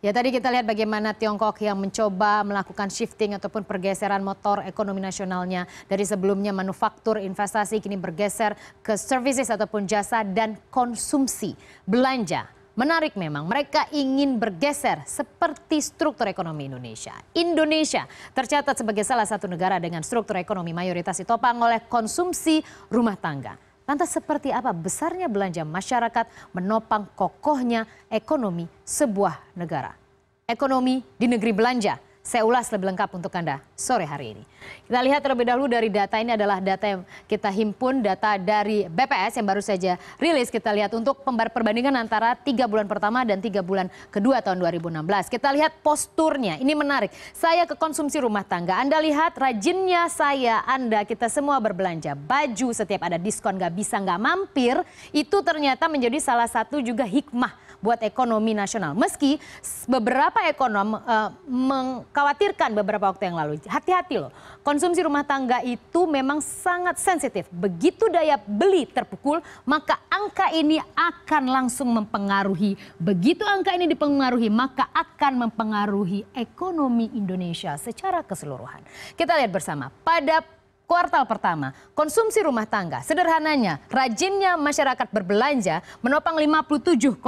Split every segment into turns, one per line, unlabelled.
Ya tadi kita lihat bagaimana Tiongkok yang mencoba melakukan shifting ataupun pergeseran motor ekonomi nasionalnya dari sebelumnya manufaktur investasi kini bergeser ke services ataupun jasa dan konsumsi belanja. Menarik memang, mereka ingin bergeser seperti struktur ekonomi Indonesia. Indonesia tercatat sebagai salah satu negara dengan struktur ekonomi mayoritas ditopang oleh konsumsi rumah tangga. Lantas seperti apa besarnya belanja masyarakat menopang kokohnya ekonomi sebuah negara? Ekonomi di negeri belanja saya ulas lebih lengkap untuk Anda sore hari ini. Kita lihat terlebih dahulu dari data ini adalah data yang kita himpun, data dari BPS yang baru saja rilis. Kita lihat untuk perbandingan antara tiga bulan pertama dan tiga bulan kedua tahun 2016. Kita lihat posturnya, ini menarik. Saya ke konsumsi rumah tangga. Anda lihat rajinnya saya, Anda, kita semua berbelanja. Baju setiap ada diskon nggak bisa nggak mampir, itu ternyata menjadi salah satu juga hikmah buat ekonomi nasional. Meski beberapa ekonom uh, mengkhawatirkan beberapa waktu yang lalu, hati-hati loh. Konsumsi rumah tangga itu memang sangat sensitif. Begitu daya beli terpukul, maka angka ini akan langsung mempengaruhi. Begitu angka ini dipengaruhi, maka akan mempengaruhi ekonomi Indonesia secara keseluruhan. Kita lihat bersama. Pada kuartal pertama, konsumsi rumah tangga sederhananya rajinnya masyarakat berbelanja menopang 57,04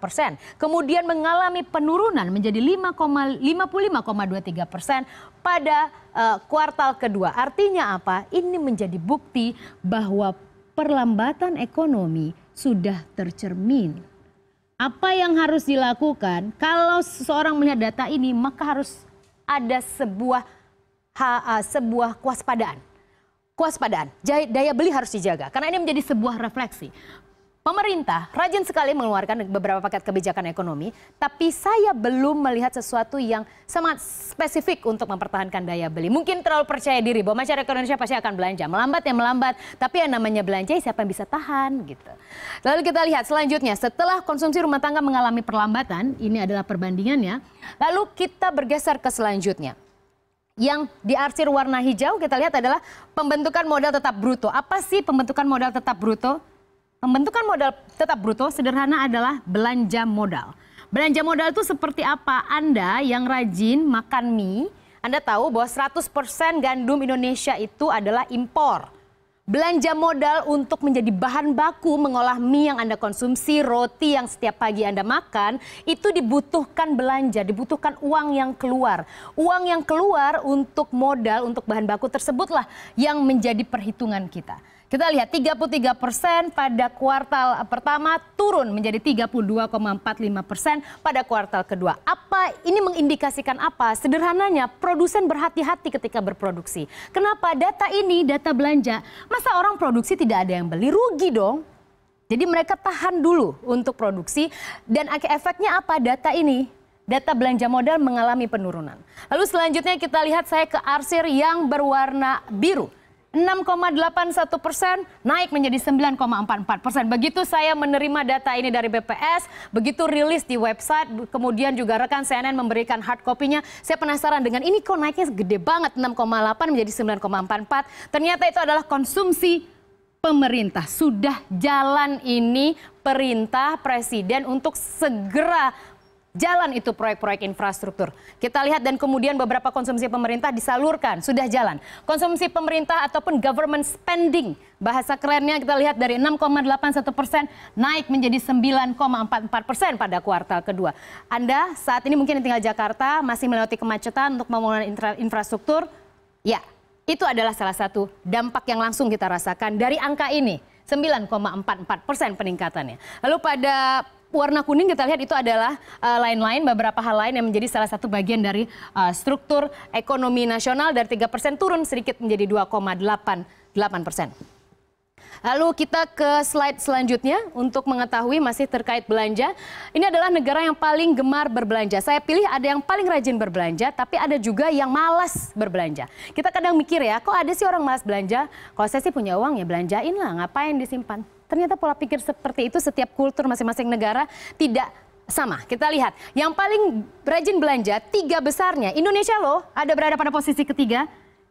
persen, kemudian mengalami penurunan menjadi 55,23 persen pada uh, kuartal kedua. Artinya apa? Ini menjadi bukti bahwa perlambatan ekonomi sudah tercermin. Apa yang harus dilakukan kalau seseorang melihat data ini maka harus ada sebuah sebuah kewaspadaan. Kewaspadaan, daya beli harus dijaga karena ini menjadi sebuah refleksi. Pemerintah rajin sekali mengeluarkan beberapa paket kebijakan ekonomi, tapi saya belum melihat sesuatu yang sangat spesifik untuk mempertahankan daya beli. Mungkin terlalu percaya diri bahwa masyarakat Indonesia pasti akan belanja. Melambat ya melambat, tapi yang namanya belanja siapa yang bisa tahan gitu. Lalu kita lihat selanjutnya, setelah konsumsi rumah tangga mengalami perlambatan, ini adalah perbandingannya, lalu kita bergeser ke selanjutnya yang diarsir warna hijau kita lihat adalah pembentukan modal tetap bruto. Apa sih pembentukan modal tetap bruto? Pembentukan modal tetap bruto sederhana adalah belanja modal. Belanja modal itu seperti apa? Anda yang rajin makan mie, Anda tahu bahwa 100% gandum Indonesia itu adalah impor. Belanja modal untuk menjadi bahan baku mengolah mie yang Anda konsumsi, roti yang setiap pagi Anda makan, itu dibutuhkan belanja, dibutuhkan uang yang keluar. Uang yang keluar untuk modal, untuk bahan baku tersebutlah yang menjadi perhitungan kita. Kita lihat 33 persen pada kuartal pertama turun menjadi 32,45 persen pada kuartal kedua. Apa ini mengindikasikan apa? Sederhananya produsen berhati-hati ketika berproduksi. Kenapa? Data ini data belanja. Masa orang produksi tidak ada yang beli rugi dong. Jadi mereka tahan dulu untuk produksi dan efeknya apa? Data ini data belanja modal mengalami penurunan. Lalu selanjutnya kita lihat saya ke arsir yang berwarna biru. 6,81 persen naik menjadi 9,44 persen. Begitu saya menerima data ini dari BPS, begitu rilis di website, kemudian juga rekan CNN memberikan hard copy-nya, saya penasaran dengan ini kok naiknya gede banget 6,8 menjadi 9,44. Ternyata itu adalah konsumsi pemerintah. Sudah jalan ini perintah presiden untuk segera jalan itu proyek-proyek infrastruktur. Kita lihat dan kemudian beberapa konsumsi pemerintah disalurkan, sudah jalan. Konsumsi pemerintah ataupun government spending, bahasa kerennya kita lihat dari 6,81 persen naik menjadi 9,44 persen pada kuartal kedua. Anda saat ini mungkin tinggal Jakarta masih melewati kemacetan untuk pembangunan infra infrastruktur, ya itu adalah salah satu dampak yang langsung kita rasakan dari angka ini. 9,44 persen peningkatannya. Lalu pada warna kuning kita lihat itu adalah uh, lain-lain beberapa hal lain yang menjadi salah satu bagian dari uh, struktur ekonomi nasional dari 3% turun sedikit menjadi 2,88 persen. Lalu kita ke slide selanjutnya untuk mengetahui masih terkait belanja. Ini adalah negara yang paling gemar berbelanja. Saya pilih ada yang paling rajin berbelanja, tapi ada juga yang malas berbelanja. Kita kadang mikir ya, kok ada sih orang malas belanja? Kalau saya sih punya uang ya belanjain lah, ngapain disimpan? Ternyata pola pikir seperti itu setiap kultur masing-masing negara tidak sama. Kita lihat, yang paling rajin belanja tiga besarnya Indonesia loh, ada berada pada posisi ketiga.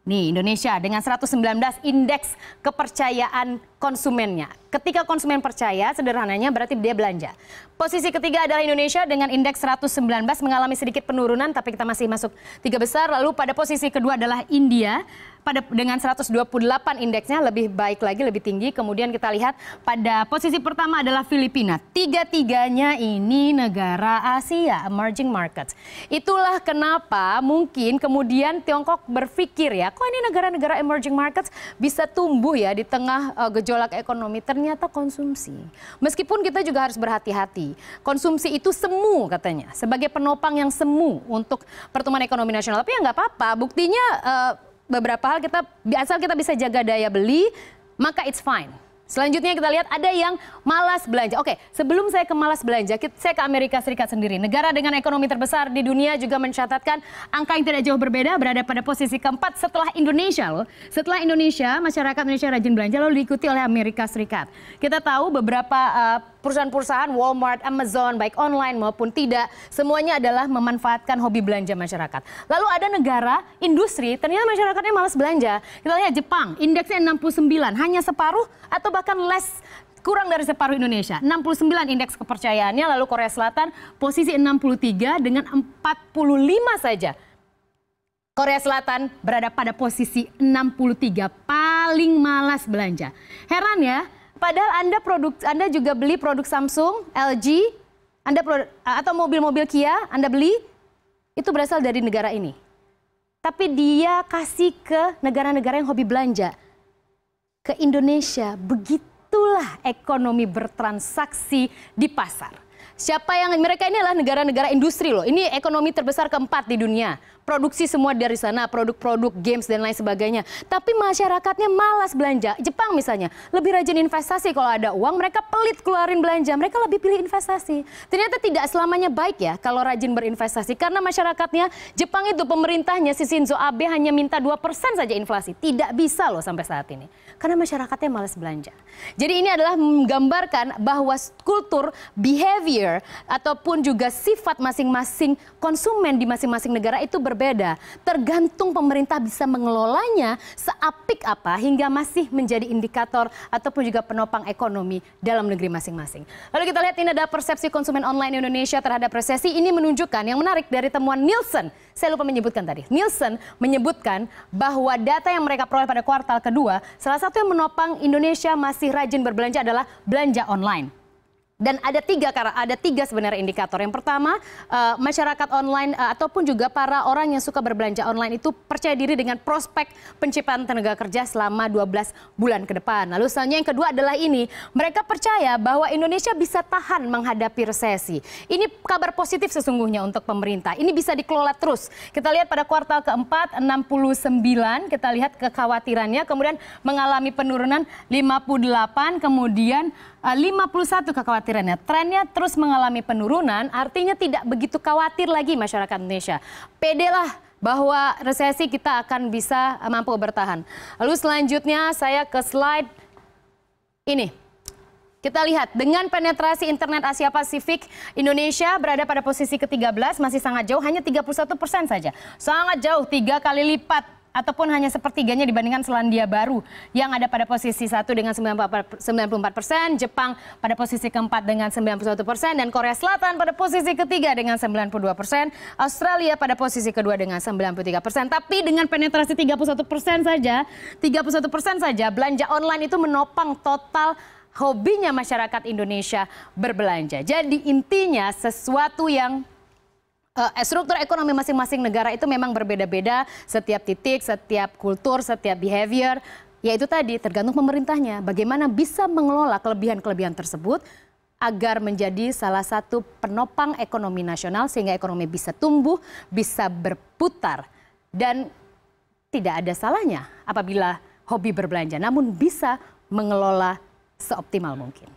Nih Indonesia dengan 119 indeks kepercayaan konsumennya. Ketika konsumen percaya, sederhananya berarti dia belanja. Posisi ketiga adalah Indonesia dengan indeks 119 mengalami sedikit penurunan, tapi kita masih masuk tiga besar. Lalu pada posisi kedua adalah India pada dengan 128 indeksnya lebih baik lagi, lebih tinggi. Kemudian kita lihat pada posisi pertama adalah Filipina. Tiga-tiganya ini negara Asia, emerging markets. Itulah kenapa mungkin kemudian Tiongkok berpikir ya, kok ini negara-negara emerging markets bisa tumbuh ya di tengah uh, gejolak ekonomi. Ternyata konsumsi. Meskipun kita juga harus berhati-hati. Konsumsi itu semu katanya, sebagai penopang yang semu untuk pertumbuhan ekonomi nasional. Tapi ya nggak apa-apa. Buktinya uh, beberapa hal kita asal kita bisa jaga daya beli, maka it's fine. Selanjutnya kita lihat ada yang malas belanja. Oke, sebelum saya ke malas belanja, saya ke Amerika Serikat sendiri. Negara dengan ekonomi terbesar di dunia juga mencatatkan angka yang tidak jauh berbeda, berada pada posisi keempat setelah Indonesia loh. Setelah Indonesia, masyarakat Indonesia rajin belanja lalu diikuti oleh Amerika Serikat. Kita tahu beberapa uh, perusahaan-perusahaan Walmart, Amazon, baik online maupun tidak, semuanya adalah memanfaatkan hobi belanja masyarakat. Lalu ada negara, industri, ternyata masyarakatnya malas belanja. Kita lihat Jepang, indeksnya 69, hanya separuh atau bahkan less kurang dari separuh Indonesia. 69 indeks kepercayaannya, lalu Korea Selatan posisi 63 dengan 45 saja. Korea Selatan berada pada posisi 63 paling malas belanja. Heran ya, Padahal Anda produk Anda juga beli produk Samsung, LG, Anda produk, atau mobil-mobil Kia Anda beli itu berasal dari negara ini. Tapi dia kasih ke negara-negara yang hobi belanja. Ke Indonesia. Begitulah ekonomi bertransaksi di pasar. Siapa yang mereka ini adalah negara-negara industri loh. Ini ekonomi terbesar keempat di dunia. Produksi semua dari sana, produk-produk games dan lain sebagainya. Tapi masyarakatnya malas belanja. Jepang misalnya, lebih rajin investasi kalau ada uang, mereka pelit keluarin belanja. Mereka lebih pilih investasi. Ternyata tidak selamanya baik ya kalau rajin berinvestasi karena masyarakatnya Jepang itu pemerintahnya si Shinzo Abe hanya minta 2% saja inflasi. Tidak bisa loh sampai saat ini. Karena masyarakatnya malas belanja. Jadi ini adalah menggambarkan bahwa kultur behavior behavior ataupun juga sifat masing-masing konsumen di masing-masing negara itu berbeda. Tergantung pemerintah bisa mengelolanya seapik apa hingga masih menjadi indikator ataupun juga penopang ekonomi dalam negeri masing-masing. Lalu kita lihat ini ada persepsi konsumen online Indonesia terhadap resesi. Ini menunjukkan yang menarik dari temuan Nielsen. Saya lupa menyebutkan tadi. Nielsen menyebutkan bahwa data yang mereka peroleh pada kuartal kedua, salah satu yang menopang Indonesia masih rajin berbelanja adalah belanja online. Dan ada tiga ada tiga sebenarnya indikator. Yang pertama, uh, masyarakat online uh, ataupun juga para orang yang suka berbelanja online itu percaya diri dengan prospek penciptaan tenaga kerja selama 12 bulan ke depan. Lalu selanjutnya yang kedua adalah ini, mereka percaya bahwa Indonesia bisa tahan menghadapi resesi. Ini kabar positif sesungguhnya untuk pemerintah. Ini bisa dikelola terus. Kita lihat pada kuartal keempat 69, kita lihat kekhawatirannya kemudian mengalami penurunan 58, kemudian 51 kekhawatirannya. Trennya terus mengalami penurunan, artinya tidak begitu khawatir lagi masyarakat Indonesia. Pedelah bahwa resesi kita akan bisa mampu bertahan. Lalu selanjutnya saya ke slide ini. Kita lihat dengan penetrasi internet Asia Pasifik, Indonesia berada pada posisi ke-13 masih sangat jauh, hanya 31 persen saja. Sangat jauh, tiga kali lipat ataupun hanya sepertiganya dibandingkan Selandia Baru yang ada pada posisi 1 dengan 94 persen, Jepang pada posisi keempat dengan 91 persen, dan Korea Selatan pada posisi ketiga dengan 92 persen, Australia pada posisi kedua dengan 93 persen. Tapi dengan penetrasi 31 persen saja, 31 persen saja belanja online itu menopang total hobinya masyarakat Indonesia berbelanja. Jadi intinya sesuatu yang uh, struktur ekonomi masing-masing negara itu memang berbeda-beda setiap titik, setiap kultur, setiap behavior. Yaitu tadi tergantung pemerintahnya bagaimana bisa mengelola kelebihan-kelebihan tersebut agar menjadi salah satu penopang ekonomi nasional sehingga ekonomi bisa tumbuh, bisa berputar dan tidak ada salahnya apabila hobi berbelanja namun bisa mengelola seoptimal mungkin.